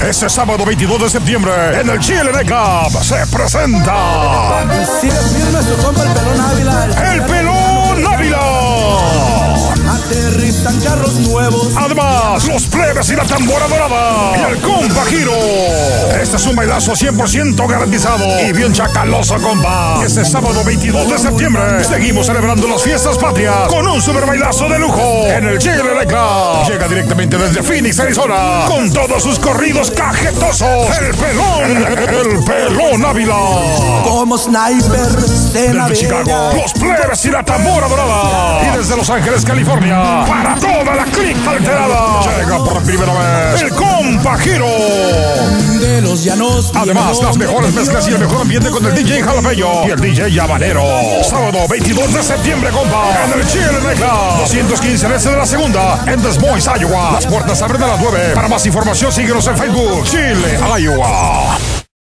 Este sábado 22 de septiembre en el Chile Club se presenta el Pelón Ávila. Aterrizan carros nuevos. Además, los plebes y la tambora dorada. Y el compa Giro. Este es un bailazo 100% garantizado. Y bien chacaloso, compa. Este sábado 22 de septiembre. Seguimos celebrando las fiestas patrias con un super bailazo de lujo. En el Chile Club. Llega directamente desde Phoenix, Arizona. Con todos sus corridos cajetosos. El pelón. El pelón Ávila. Como sniper Desde Chicago, los plebes y la tambora dorada. Y desde Los Ángeles, California, para toda la clic alterada. Llega por primera vez el compa Giro. Además, las mejores mezclas y el mejor ambiente con el DJ Jalapeño y el DJ Yabanero. Sábado 22 de septiembre, compa. En el Chile Nightclub. 215 en este de la segunda. En Des Moines, Iowa. Las puertas abren a las 9. Para más información, síguenos en Facebook. Chile, Iowa.